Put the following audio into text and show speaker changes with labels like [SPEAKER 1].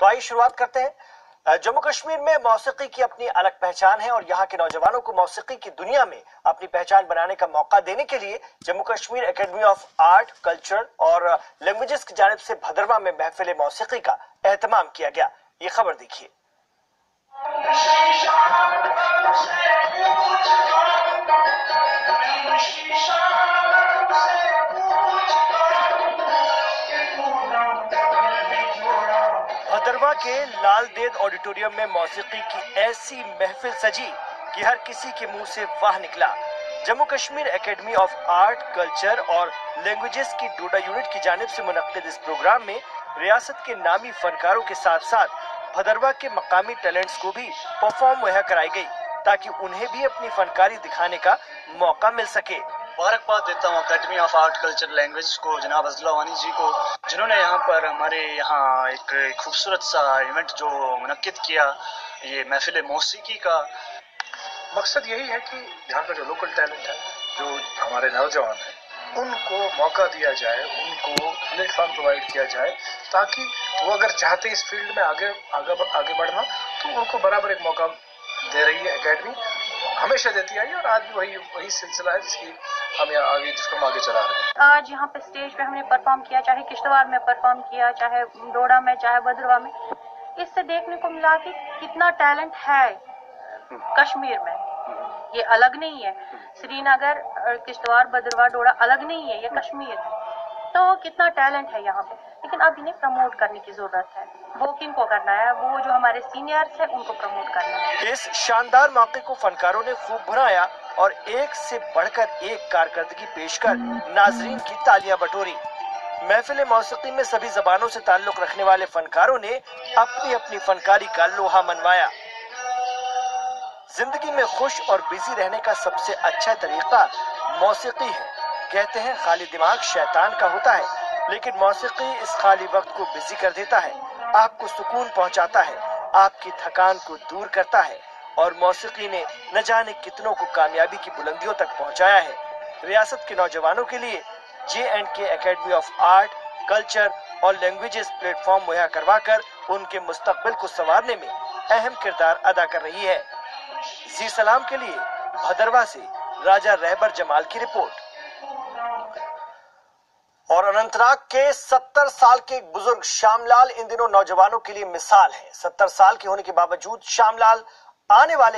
[SPEAKER 1] तो आइए शुरुआत करते हैं। जम्मू कश्मीर में मौसीकी की अपनी अलग पहचान है और यहाँ के नौजवानों को मौसीकी की दुनिया में अपनी पहचान बनाने का मौका देने के लिए Jammu Kashmir academy of art, culture और लैंग्वेजेस की जानब से भद्रवा में महफिल मौसीकी का एहतमाम किया गया। ये खबर देखिए। भदरवा के लाल देद ऑडिटोरियम में मौसीकी की ऐसी महफिल सजी कि हर किसी के मुँह से वाह निकला। Jammu Kashmir academy of art, culture और लैंग्वेजेस की डोडा यूनिट की जानब से मुनद इस प्रोग्राम में रियासत के नामी फनकारों के साथ साथ भदरवा के मकामी टैलेंट्स को भी परफॉर्म मुहैया कराई गई, ताकि उन्हें भी अपनी फनकारी दिखाने का मौका मिल सके।
[SPEAKER 2] मुबारकबाद देता हूँ academy of art culture language को, जनाब अजला वानी जी को, जिन्होंने यहाँ पर हमारे यहाँ एक खूबसूरत सा इवेंट जो मनद किया, ये महफिल मौसीकी का।
[SPEAKER 3] मकसद यही है कि यहाँ का जो लोकल टैलेंट है, जो हमारे नौजवान हैं, उनको मौका दिया जाए, उनको प्लेटफॉर्म प्रोवाइड किया जाए, ताकि वो अगर चाहते इस फ़ील्ड में आगे आगे आगे बढ़ना तो उनको बराबर एक मौका दे रही है एकेडमी हमेशा देती आई और आज भी वही वही सिलसिला है जिसकी हम यहाँ आगे जिसको हम आगे चला रहे हैं।
[SPEAKER 4] आज यहाँ पे स्टेज पे हमने परफॉर्म किया चाहे किश्तवाड़ में परफॉर्म किया चाहे डोडा में चाहे भद्रवा में। इससे देखने को मिला कि कितना टैलेंट है कश्मीर में। ये अलग नहीं है। श्रीनगर किश्तवाड़ भद्रवा डोडा अलग नहीं है ये कश्मीर है। तो कितना टैलेंट है यहाँ पे। लेकिन अब इन्हें प्रमोट करने की ज़रूरत है। वो किन को करना है? वो जो हमारे सीनियर्स है उनको प्रमोट करना है।
[SPEAKER 1] इस शानदार मौके को फनकारों ने खूब बनाया और एक से बढ़कर एक कारकर्दगी पेश कर नाजरीन की तालियाँ बटोरी। महफिल मौसीकी में सभी जबानों से ताल्लुक रखने वाले फनकारों ने अपनी अपनी फनकारी का लोहा मनवाया। ज़िंदगी में खुश और बिज़ी रहने का सबसे अच्छा तरीका मौसीकी है। कहते हैं, खाली दिमाग शैतान का होता है, लेकिन मौसीकी इस खाली वक्त को बिज़ी कर देता है, आपको सुकून पहुंचाता है, आपकी थकान को दूर करता है। और मौसीकी ने न जाने कितनों को कामयाबी की बुलंदियों तक पहुँचाया है। रियासत के नौजवानों के लिए J and K academy of art culture और लैंग्वेजेस प्लेटफॉर्म मुहैया करवा कर उनके मुस्तकबिल को संवारने में अहम किरदार अदा कर रही है। जी सलाम के लिए भदरवा से राजा रहबर जमाल की रिपोर्ट। और अनंतनाग के 70 साल के बुज़ुर्ग श्यामलाल इन दिनों नौजवानों के लिए मिसाल है। 70 साल के होने के बावजूद श्यामलाल आने वाले